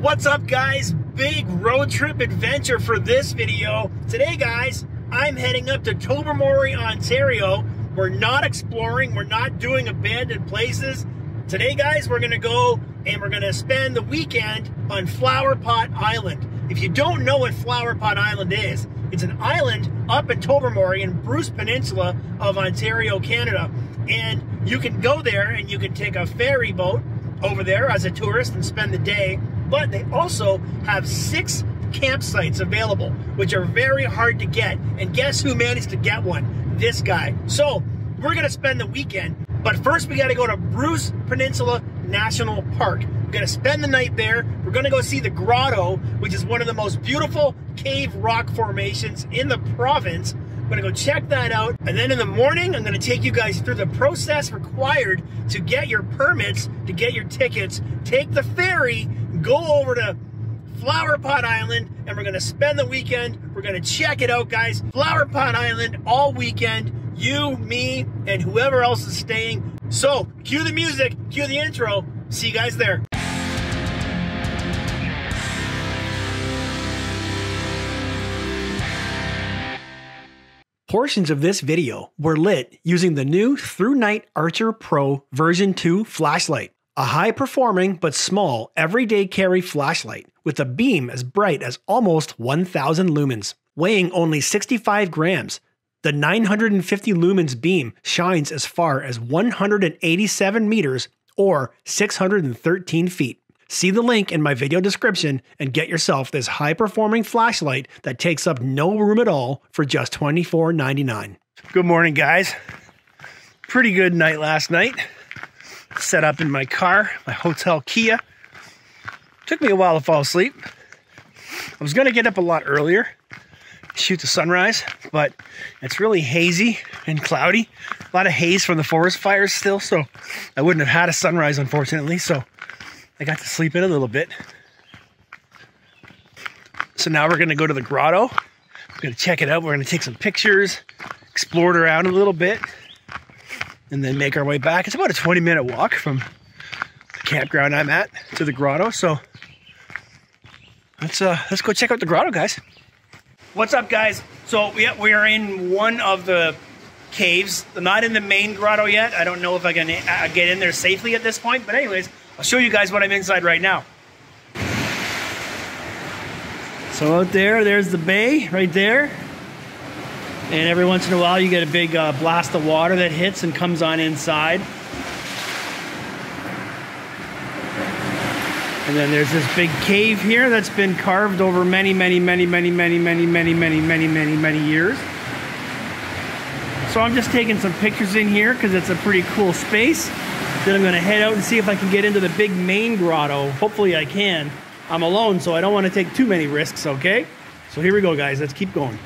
What's up guys? Big road trip adventure for this video. Today guys, I'm heading up to Tobermory, Ontario. We're not exploring, we're not doing abandoned places. Today guys, we're gonna go and we're gonna spend the weekend on Flowerpot Island. If you don't know what Flowerpot Island is, it's an island up in Tobermory in Bruce Peninsula of Ontario, Canada. And you can go there and you can take a ferry boat over there as a tourist and spend the day but they also have six campsites available, which are very hard to get. And guess who managed to get one? This guy. So we're gonna spend the weekend, but first we gotta go to Bruce Peninsula National Park. We're gonna spend the night there. We're gonna go see the grotto, which is one of the most beautiful cave rock formations in the province. I'm gonna go check that out. And then in the morning, I'm gonna take you guys through the process required to get your permits, to get your tickets, take the ferry, go over to Flowerpot Island and we're gonna spend the weekend. We're gonna check it out, guys. Flowerpot Island all weekend. You, me, and whoever else is staying. So, cue the music, cue the intro. See you guys there. Portions of this video were lit using the new ThruNite Archer Pro version 2 flashlight. A high performing but small everyday carry flashlight with a beam as bright as almost 1000 lumens. Weighing only 65 grams, the 950 lumens beam shines as far as 187 meters or 613 feet. See the link in my video description and get yourself this high performing flashlight that takes up no room at all for just $24.99. Good morning, guys. Pretty good night last night set up in my car, my hotel Kia. Took me a while to fall asleep. I was gonna get up a lot earlier, shoot the sunrise, but it's really hazy and cloudy. A lot of haze from the forest fires still, so I wouldn't have had a sunrise, unfortunately. So I got to sleep in a little bit. So now we're gonna go to the grotto. We're gonna check it out. We're gonna take some pictures, explore it around a little bit and then make our way back. It's about a 20 minute walk from the campground I'm at to the grotto. So let's uh, let's go check out the grotto, guys. What's up, guys? So we we are in one of the caves. not in the main grotto yet. I don't know if I can uh, get in there safely at this point. But anyways, I'll show you guys what I'm inside right now. So out there, there's the bay right there. And every once in a while, you get a big uh, blast of water that hits and comes on inside. And then there's this big cave here that's been carved over many, many, many, many, many, many, many, many, many, many, many years. So I'm just taking some pictures in here because it's a pretty cool space. Then I'm gonna head out and see if I can get into the big main grotto. Hopefully I can. I'm alone, so I don't wanna take too many risks, okay? So here we go, guys, let's keep going.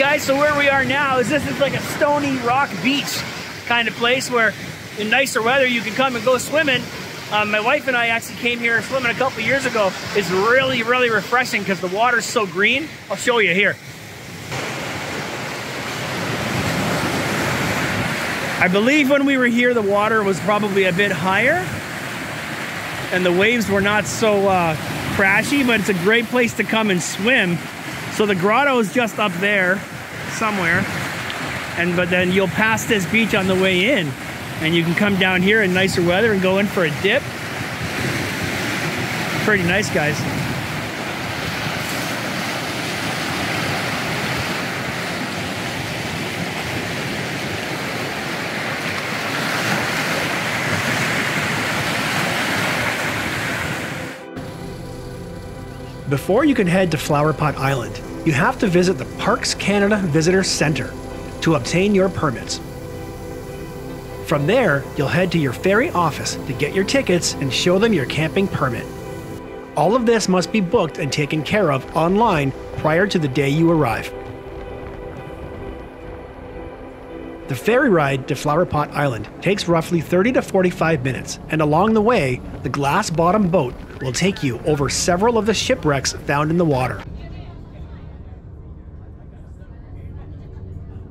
Guys, so where we are now is this is like a stony rock beach kind of place where in nicer weather you can come and go swimming. Um, my wife and I actually came here swimming a couple years ago. It's really, really refreshing because the water's so green. I'll show you here. I believe when we were here, the water was probably a bit higher and the waves were not so uh, crashy, but it's a great place to come and swim. So the grotto is just up there somewhere. And but then you'll pass this beach on the way in and you can come down here in nicer weather and go in for a dip. Pretty nice, guys. Before you can head to Flower Pot Island, you have to visit the Parks Canada Visitor Centre to obtain your permits. From there, you'll head to your ferry office to get your tickets and show them your camping permit. All of this must be booked and taken care of online prior to the day you arrive. The ferry ride to Flowerpot Island takes roughly 30 to 45 minutes, and along the way, the glass bottom boat will take you over several of the shipwrecks found in the water.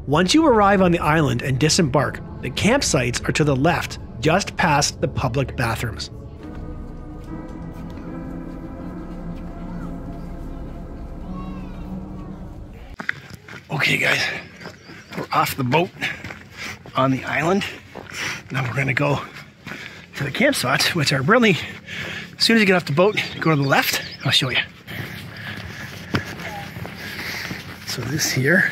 Once you arrive on the island and disembark, the campsites are to the left, just past the public bathrooms. Okay, guys, we're off the boat on the island. Now we're gonna go to the campsites, which are really as soon as you get off the boat, go to the left. I'll show you. So this here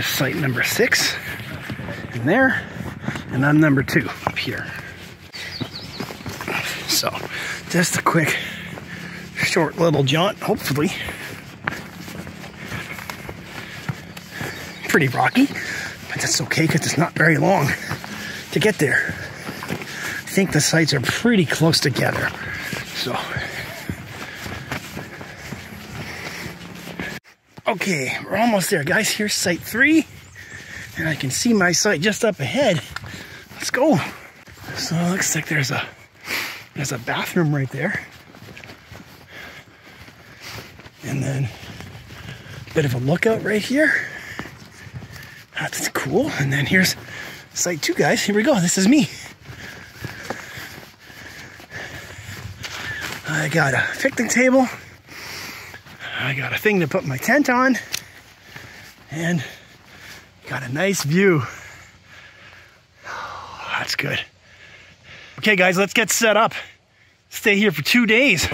is site number six, in there, and I'm number two up here. So just a quick, short little jaunt, hopefully. Pretty rocky, but that's okay because it's not very long to get there. I think the sites are pretty close together. So, okay, we're almost there, guys. Here's site three, and I can see my site just up ahead. Let's go. So it looks like there's a there's a bathroom right there, and then a bit of a lookout right here. That's cool. And then here's site two, guys. Here we go. This is me. I got a picnic table. I got a thing to put my tent on. And got a nice view. Oh, that's good. Okay, guys, let's get set up. Stay here for two days.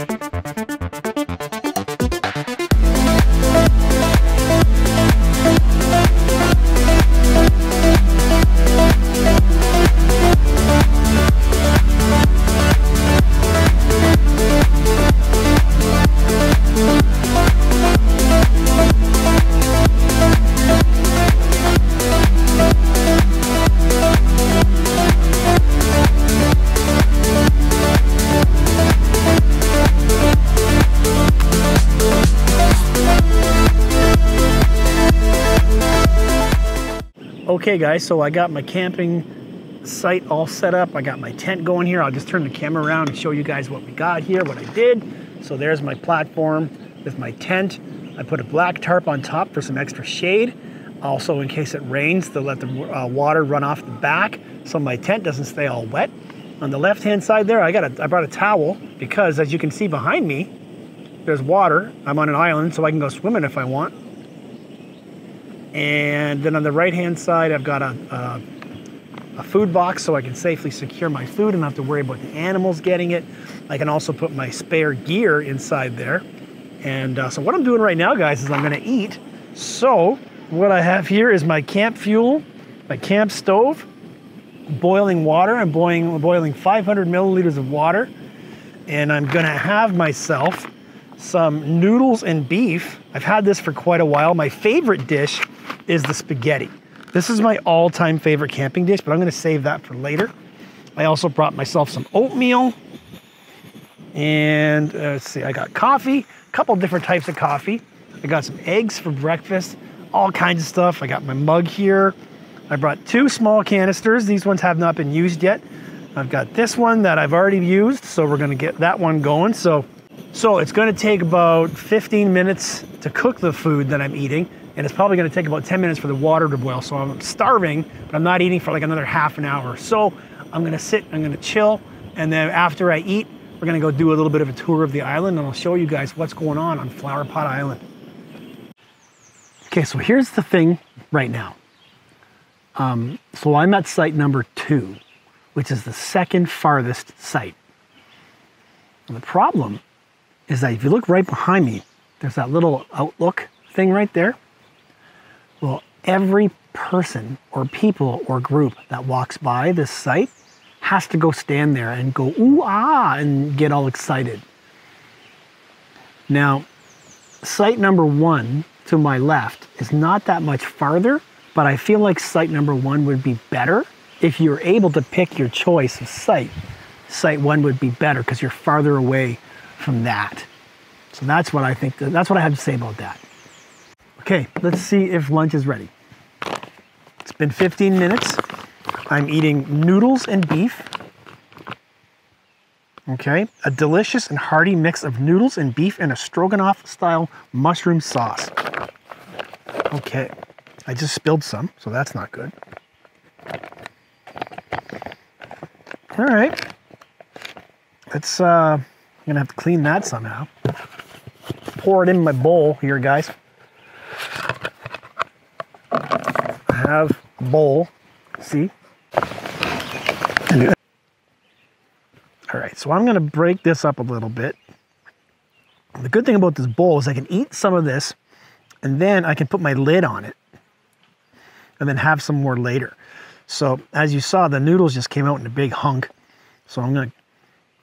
Okay guys, so I got my camping site all set up. I got my tent going here. I'll just turn the camera around and show you guys what we got here, what I did. So there's my platform with my tent. I put a black tarp on top for some extra shade. Also, in case it rains, to let the uh, water run off the back so my tent doesn't stay all wet. On the left-hand side there, I got a, I brought a towel because as you can see behind me, there's water. I'm on an island, so I can go swimming if I want. And then on the right hand side, I've got a, a, a, food box so I can safely secure my food and not have to worry about the animals getting it. I can also put my spare gear inside there. And uh, so what I'm doing right now, guys, is I'm gonna eat. So what I have here is my camp fuel, my camp stove, boiling water. I'm boiling, boiling 500 milliliters of water. And I'm gonna have myself some noodles and beef. I've had this for quite a while. My favorite dish is the spaghetti. This is my all-time favorite camping dish, but I'm gonna save that for later. I also brought myself some oatmeal. And uh, let's see, I got coffee, a couple different types of coffee. I got some eggs for breakfast. all kinds of stuff. I got my mug here. I brought two small canisters. These ones have not been used yet. I've got this one that I've already used, so we're gonna get that one going. So, so it's gonna take about 15 minutes to cook the food that I'm eating, and it's probably gonna take about 10 minutes for the water to boil. So I'm starving, but I'm not eating for like another half an hour. So I'm gonna sit, I'm gonna chill, and then after I eat, we're gonna go do a little bit of a tour of the island and I'll show you guys what's going on on Flowerpot Island. Okay, so here's the thing right now. Um, so I'm at site number two, which is the second farthest site. And the problem is that if you look right behind me, there's that little outlook thing right there. Well, every person or people or group that walks by this site has to go stand there and go ooh ah and get all excited. Now, site number one to my left is not that much farther, but I feel like site number one would be better. If you're able to pick your choice of site, site one would be better because you're farther away from that. So that's what I think, that's what I have to say about that. Okay, let's see if lunch is ready. It's been 15 minutes. I'm eating noodles and beef. Okay, a delicious and hearty mix of noodles and beef and a stroganoff style mushroom sauce. Okay, I just spilled some, so that's not good. All right, let's, uh, I'm gonna have to clean that somehow. Pour it in my bowl here, guys. I have bowl, see? All right, so I'm gonna break this up a little bit. The good thing about this bowl is I can eat some of this and then I can put my lid on it and then have some more later. So as you saw, the noodles just came out in a big hunk. So I'm gonna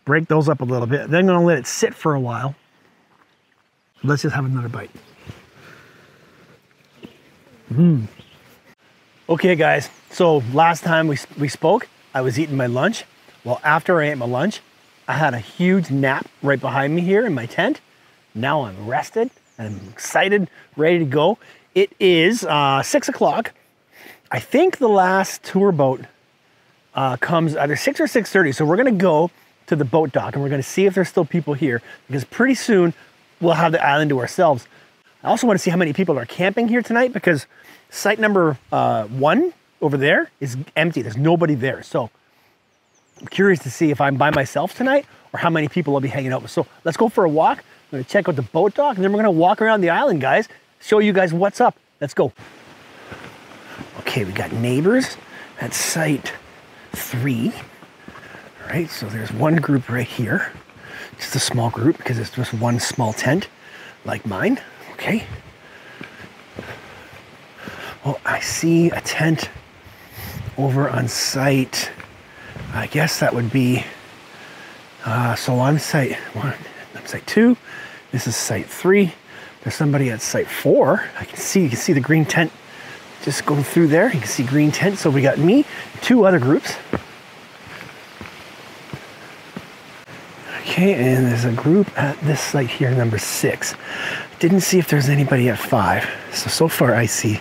break those up a little bit. Then I'm gonna let it sit for a while. Let's just have another bite. Mmm. Okay guys, so last time we, we spoke, I was eating my lunch. Well, after I ate my lunch, I had a huge nap right behind me here in my tent. Now I'm rested and I'm excited, ready to go. It is uh, six o'clock. I think the last tour boat uh, comes either six or 6.30. So we're gonna go to the boat dock and we're gonna see if there's still people here because pretty soon we'll have the island to ourselves. I also wanna see how many people are camping here tonight because site number uh, one over there is empty. There's nobody there. So I'm curious to see if I'm by myself tonight or how many people I'll be hanging out with. So let's go for a walk. I'm gonna check out the boat dock and then we're gonna walk around the island, guys. Show you guys what's up. Let's go. Okay, we got neighbors at site three. All right, so there's one group right here. Just a small group because it's just one small tent like mine. Okay. Well, I see a tent over on site I guess that would be, uh, so on site one, I'm site two, this is site three. There's somebody at site four. I can see, you can see the green tent just going through there. You can see green tent. So we got me, two other groups. Okay, and there's a group at this site here, number six. Didn't see if there's anybody at five. So, so far I see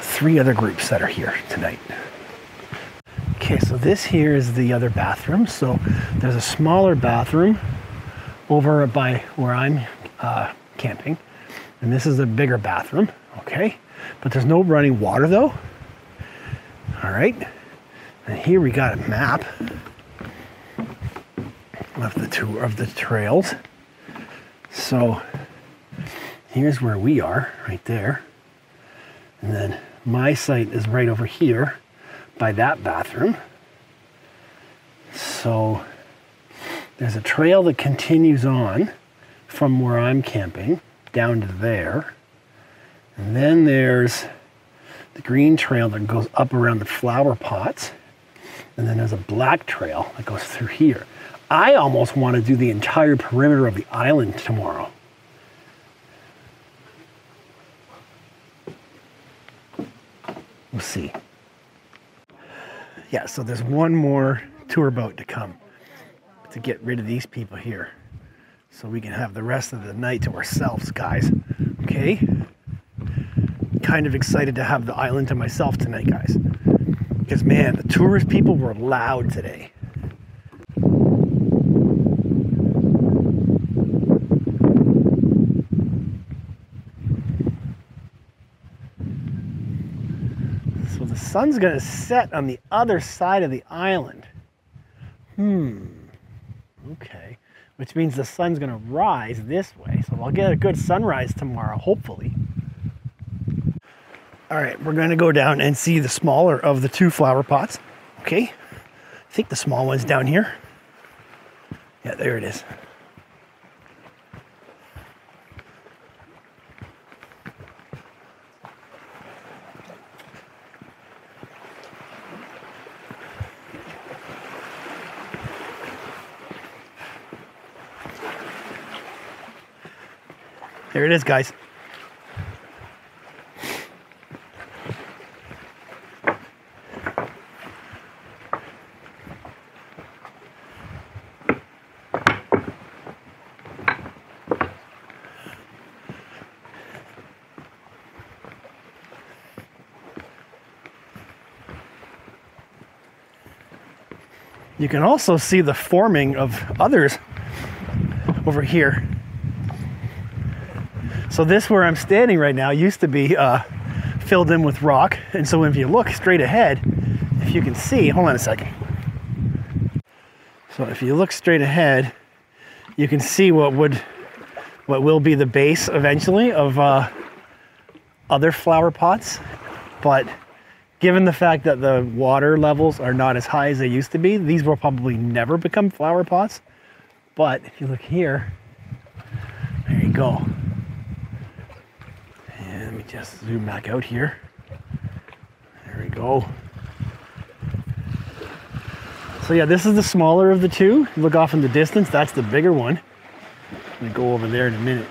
three other groups that are here tonight. Okay, so this here is the other bathroom. So there's a smaller bathroom over by where I'm uh, camping. And this is a bigger bathroom, okay? But there's no running water though. All right. And here we got a map of the tour of the trails. So here's where we are, right there. And then my site is right over here by that bathroom. So there's a trail that continues on from where I'm camping down to there. And then there's the green trail that goes up around the flower pots. And then there's a black trail that goes through here. I almost want to do the entire perimeter of the island tomorrow. See yeah, so there's one more tour boat to come to get rid of these people here so we can have the rest of the night to ourselves, guys. Okay? kind of excited to have the island to myself tonight, guys. Because, man, the tourist people were loud today. So the sun's going to set on the other side of the island. Hmm. Okay. Which means the sun's going to rise this way. So I'll get a good sunrise tomorrow, hopefully. All right, we're going to go down and see the smaller of the two flower pots. Okay. I think the small one's down here. Yeah, there it is. There it is, guys. You can also see the forming of others over here. So this where I'm standing right now used to be uh, filled in with rock. And so if you look straight ahead, if you can see, hold on a second. So if you look straight ahead, you can see what would, what will be the base eventually of uh, other flower pots. But given the fact that the water levels are not as high as they used to be, these will probably never become flower pots. But if you look here, there you go. Just zoom back out here. There we go. So yeah, this is the smaller of the two. Look off in the distance, that's the bigger one. I'm gonna go over there in a minute.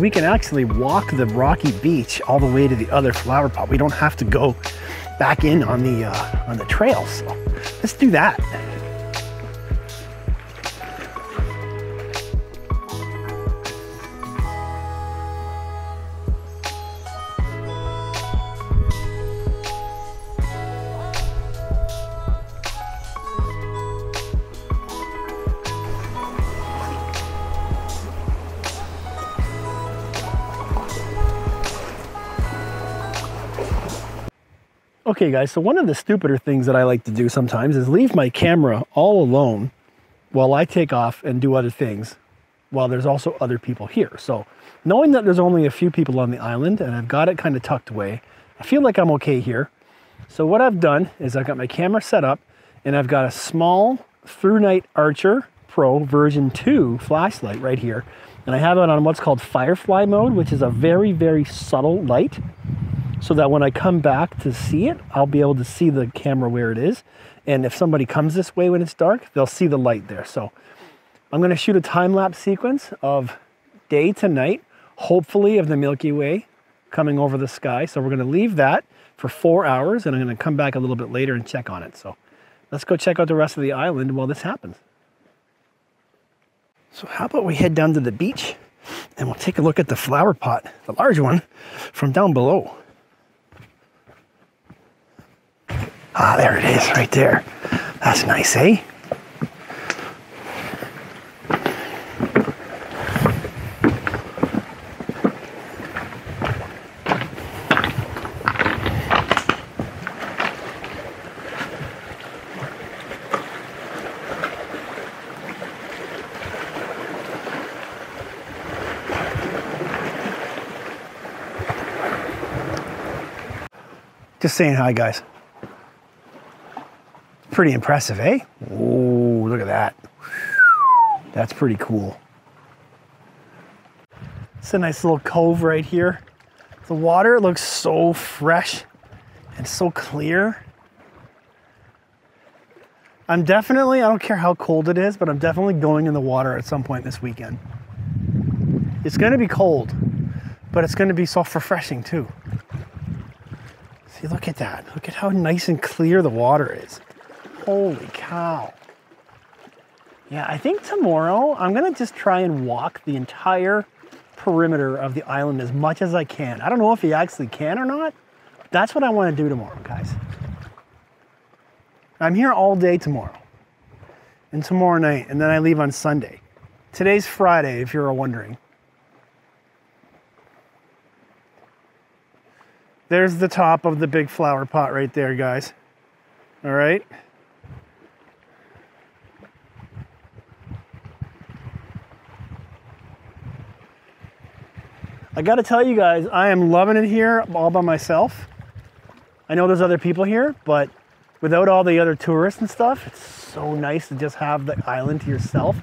We can actually walk the rocky beach all the way to the other flower pot. We don't have to go back in on the uh, on the trail. So let's do that. Okay, guys, so one of the stupider things that I like to do sometimes is leave my camera all alone while I take off and do other things while there's also other people here. So, knowing that there's only a few people on the island and I've got it kind of tucked away, I feel like I'm okay here. So, what I've done is I've got my camera set up and I've got a small ThruNite Archer Pro version 2 flashlight right here. And I have it on what's called Firefly mode, which is a very, very subtle light so that when I come back to see it, I'll be able to see the camera where it is. And if somebody comes this way when it's dark, they'll see the light there. So I'm going to shoot a time lapse sequence of day to night, hopefully of the Milky Way coming over the sky. So we're going to leave that for four hours and I'm going to come back a little bit later and check on it. So let's go check out the rest of the island while this happens. So how about we head down to the beach and we'll take a look at the flower pot, the large one, from down below. Ah, there it is, right there. That's nice, eh? Just saying hi, guys. Pretty impressive, eh? Oh, look at that. That's pretty cool. It's a nice little cove right here. The water looks so fresh and so clear. I'm definitely, I don't care how cold it is, but I'm definitely going in the water at some point this weekend. It's gonna be cold, but it's gonna be so refreshing too. See, look at that. Look at how nice and clear the water is. Holy cow. Yeah, I think tomorrow I'm gonna just try and walk the entire perimeter of the island as much as I can. I don't know if he actually can or not. That's what I wanna do tomorrow, guys. I'm here all day tomorrow and tomorrow night, and then I leave on Sunday. Today's Friday, if you're wondering. There's the top of the big flower pot right there, guys. All right. I got to tell you guys, I am loving it here all by myself. I know there's other people here, but without all the other tourists and stuff, it's so nice to just have the island to yourself.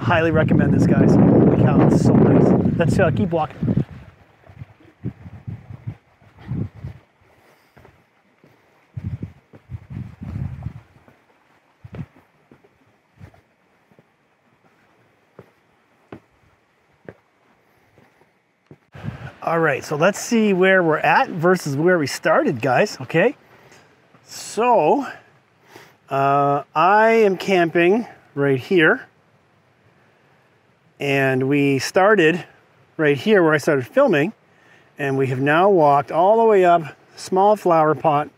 Highly recommend this, guys. Holy cow, it's so nice. Let's uh, keep walking. All right, so let's see where we're at versus where we started, guys, okay? So, uh, I am camping right here. And we started right here where I started filming. And we have now walked all the way up, small flower pot,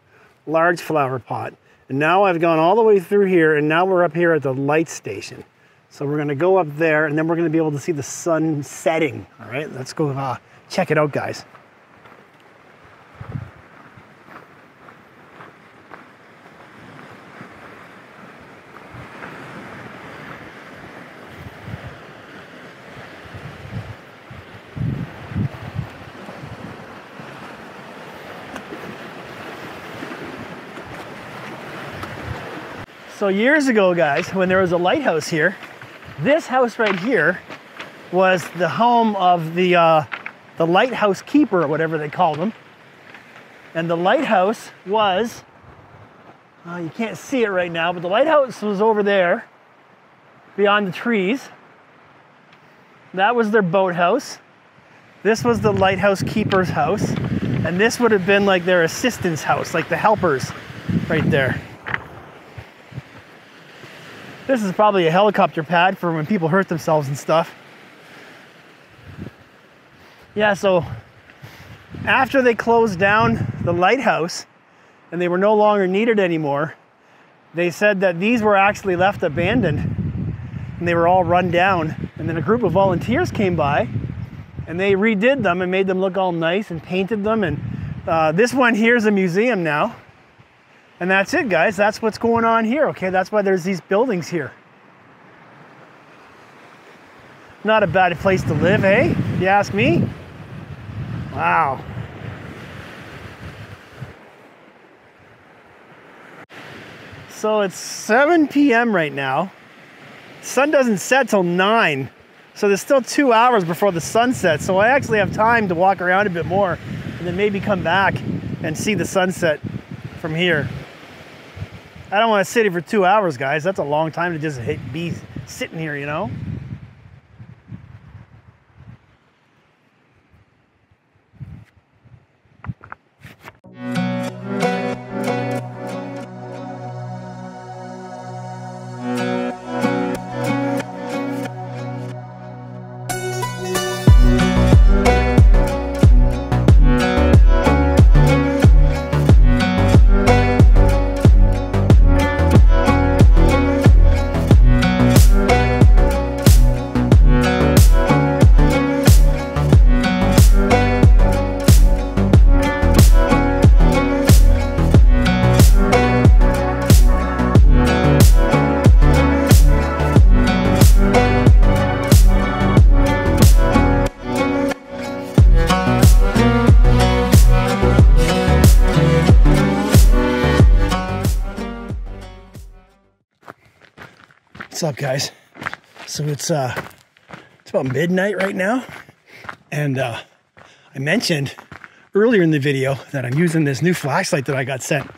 large flower pot. And now I've gone all the way through here, and now we're up here at the light station. So we're gonna go up there, and then we're gonna be able to see the sun setting. All right, let's go uh, check it out, guys. So years ago, guys, when there was a lighthouse here, this house right here was the home of the uh, the lighthouse keeper, or whatever they called him. And the lighthouse was, uh, you can't see it right now, but the lighthouse was over there beyond the trees. That was their boathouse. This was the lighthouse keeper's house. And this would have been like their assistant's house, like the helpers right there. This is probably a helicopter pad for when people hurt themselves and stuff. Yeah, so after they closed down the lighthouse and they were no longer needed anymore, they said that these were actually left abandoned and they were all run down. And then a group of volunteers came by and they redid them and made them look all nice and painted them. And uh, this one here is a museum now. And that's it, guys. That's what's going on here, okay? That's why there's these buildings here. Not a bad place to live, eh? If you ask me. Wow. So it's 7 p.m. right now. Sun doesn't set till 9. So there's still two hours before the sun sets. So I actually have time to walk around a bit more and then maybe come back and see the sunset from here. I don't want to sit here for two hours, guys. That's a long time to just be sitting here, you know? Up, guys? So it's uh, it's about midnight right now, and uh, I mentioned earlier in the video that I'm using this new flashlight that I got sent.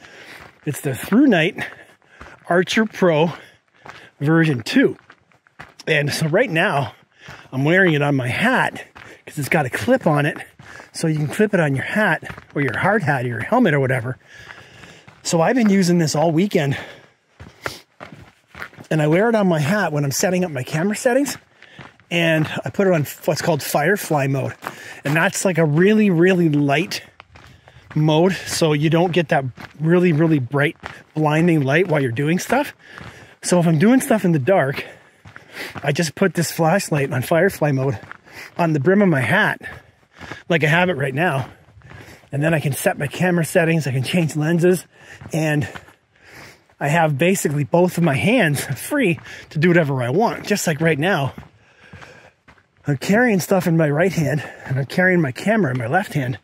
It's the ThruNite Archer Pro version 2. And so right now, I'm wearing it on my hat because it's got a clip on it. So you can clip it on your hat or your hard hat or your helmet or whatever. So I've been using this all weekend. And I wear it on my hat when I'm setting up my camera settings. And I put it on what's called Firefly mode. And that's like a really, really light mode. So you don't get that really, really bright, blinding light while you're doing stuff. So if I'm doing stuff in the dark, I just put this flashlight on Firefly mode on the brim of my hat, like I have it right now. And then I can set my camera settings, I can change lenses, and I have basically both of my hands free to do whatever I want. Just like right now, I'm carrying stuff in my right hand and I'm carrying my camera in my left hand.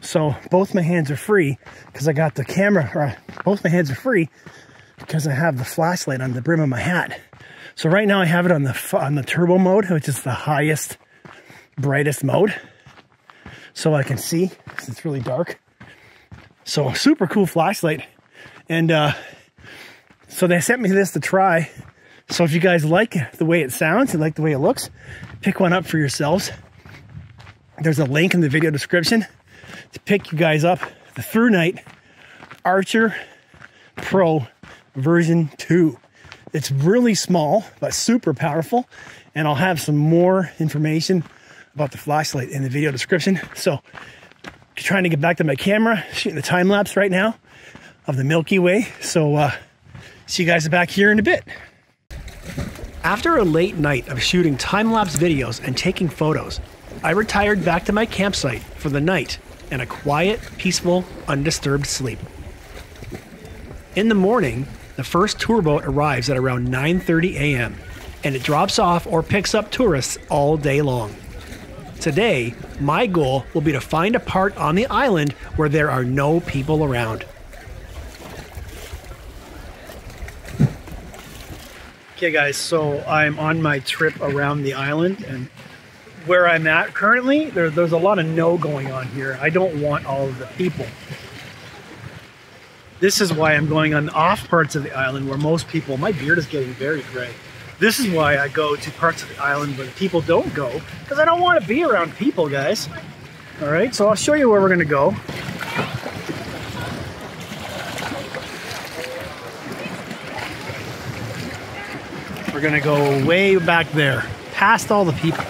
So both my hands are free because I got the camera, or both my hands are free because I have the flashlight on the brim of my hat. So right now I have it on the on the turbo mode, which is the highest, brightest mode. So I can see it's really dark. So super cool flashlight. And uh, so they sent me this to try. So if you guys like the way it sounds and like the way it looks, pick one up for yourselves. There's a link in the video description to pick you guys up the ThruNite Archer Pro version 2. It's really small, but super powerful. And I'll have some more information about the flashlight in the video description. So, trying to get back to my camera, shooting the time lapse right now of the Milky Way. So, uh, see you guys back here in a bit. After a late night of shooting time lapse videos and taking photos, I retired back to my campsite for the night and a quiet, peaceful, undisturbed sleep. In the morning, the first tour boat arrives at around 9:30 a.m. and it drops off or picks up tourists all day long. Today, my goal will be to find a part on the island where there are no people around. Okay guys, so I'm on my trip around the island and where I'm at currently, there, there's a lot of no going on here. I don't want all of the people. This is why I'm going on off parts of the island where most people, my beard is getting very gray. This is why I go to parts of the island where people don't go, because I don't want to be around people, guys. All right, so I'll show you where we're gonna go. We're gonna go way back there, past all the people.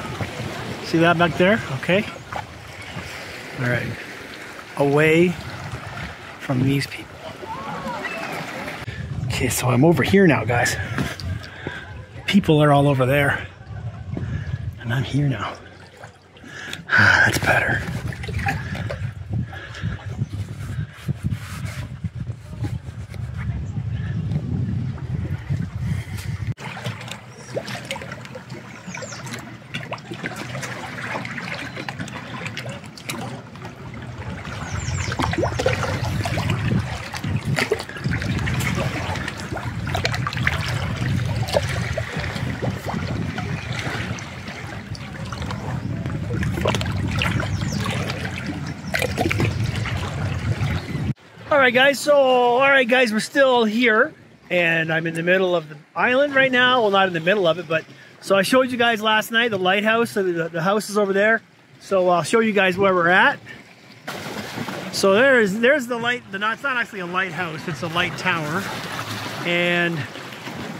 See that back there? Okay. All right. Away from these people. Okay, so I'm over here now, guys. People are all over there. And I'm here now. That's better. Right, guys. So, all right, guys, we're still here, and I'm in the middle of the island right now. Well, not in the middle of it, but so I showed you guys last night the lighthouse. So the, the house is over there. So I'll show you guys where we're at. So there's there's the light. The not it's not actually a lighthouse. It's a light tower, and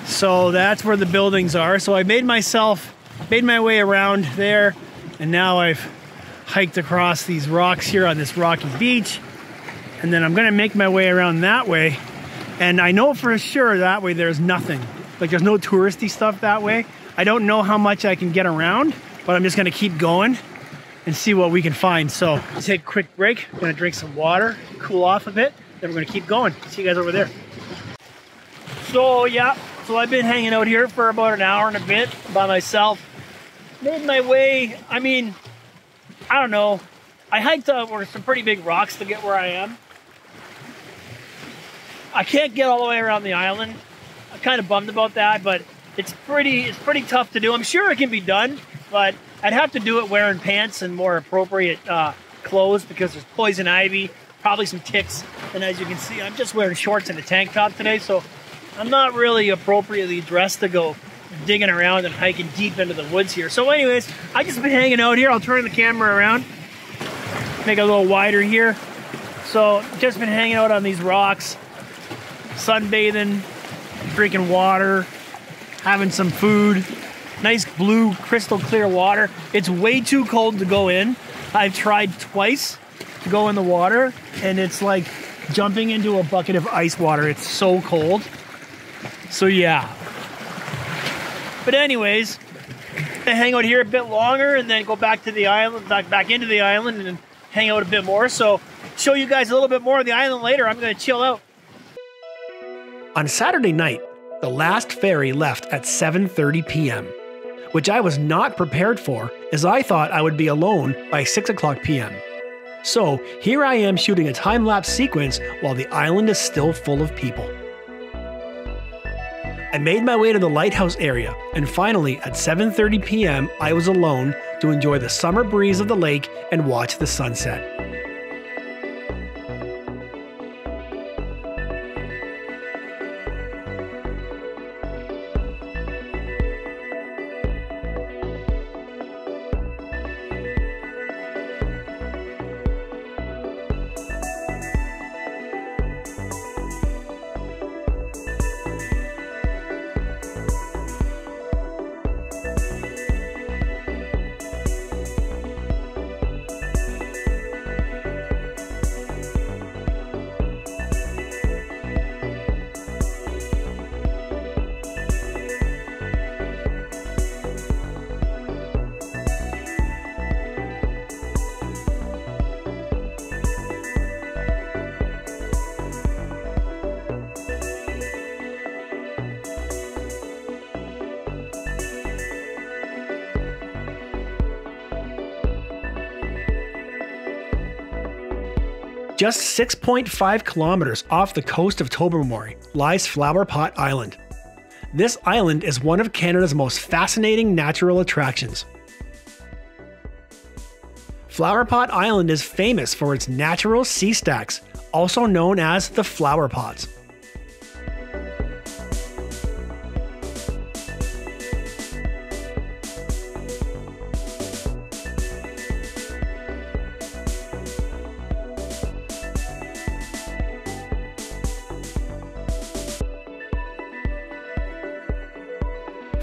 so that's where the buildings are. So I made myself made my way around there, and now I've hiked across these rocks here on this rocky beach and then I'm gonna make my way around that way. And I know for sure that way there's nothing. Like there's no touristy stuff that way. I don't know how much I can get around, but I'm just gonna keep going and see what we can find. So take a quick break. I'm gonna drink some water, cool off a bit. Then we're gonna keep going. See you guys over there. So yeah, so I've been hanging out here for about an hour and a bit by myself. Made my way, I mean, I don't know. I hiked over some pretty big rocks to get where I am. I can't get all the way around the island. I'm kind of bummed about that, but it's pretty it's pretty tough to do. I'm sure it can be done, but I'd have to do it wearing pants and more appropriate uh, clothes because there's poison ivy, probably some ticks, and as you can see, I'm just wearing shorts and a tank top today, so I'm not really appropriately dressed to go digging around and hiking deep into the woods here. So anyways, I just been hanging out here. I'll turn the camera around, make it a little wider here. So just been hanging out on these rocks, sunbathing, drinking water, having some food. Nice blue, crystal clear water. It's way too cold to go in. I've tried twice to go in the water, and it's like jumping into a bucket of ice water. It's so cold. So yeah. But anyways, hang out here a bit longer and then go back to the island, back back into the island and hang out a bit more. So show you guys a little bit more of the island later. I'm gonna chill out. On Saturday night, the last ferry left at 7:30 p.m., which I was not prepared for, as I thought I would be alone by 6 o'clock p.m. So here I am shooting a time lapse sequence while the island is still full of people. I made my way to the lighthouse area, and finally at 7:30 p.m., I was alone to enjoy the summer breeze of the lake and watch the sunset. Just 6.5 kilometers off the coast of Tobermory lies Flowerpot Island. This island is one of Canada's most fascinating natural attractions. Flowerpot Island is famous for its natural sea stacks, also known as the flower pots.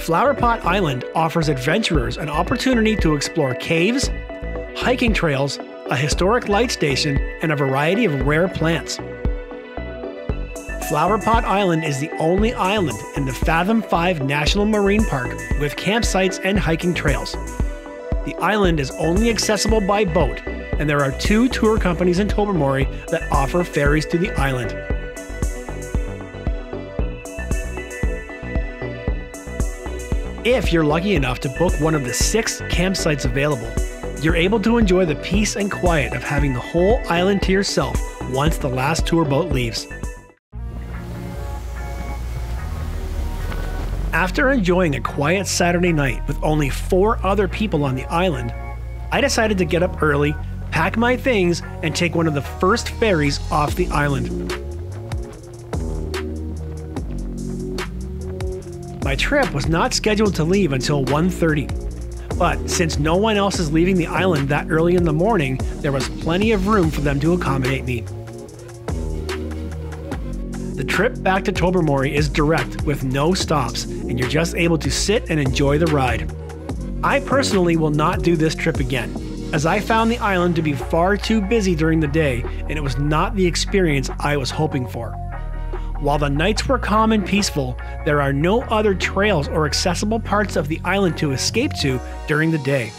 Flowerpot Island offers adventurers an opportunity to explore caves, hiking trails, a historic light station, and a variety of rare plants. Flowerpot Island is the only island in the Fathom 5 National Marine Park with campsites and hiking trails. The island is only accessible by boat, and there are two tour companies in Tobermory that offer ferries to the island. If you're lucky enough to book one of the six campsites available, you're able to enjoy the peace and quiet of having the whole island to yourself once the last tour boat leaves. After enjoying a quiet Saturday night with only four other people on the island, I decided to get up early, pack my things, and take one of the first ferries off the island. My trip was not scheduled to leave until 1:30. But since no one else is leaving the island that early in the morning, there was plenty of room for them to accommodate me. The trip back to Tobermory is direct with no stops, and you're just able to sit and enjoy the ride. I personally will not do this trip again, as I found the island to be far too busy during the day, and it was not the experience I was hoping for. While the nights were calm and peaceful, there are no other trails or accessible parts of the island to escape to during the day.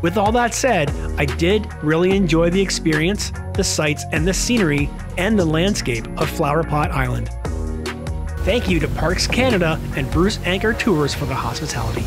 With all that said, I did really enjoy the experience, the sights, and the scenery and the landscape of Flowerpot Island. Thank you to Parks Canada and Bruce Anchor Tours for the hospitality.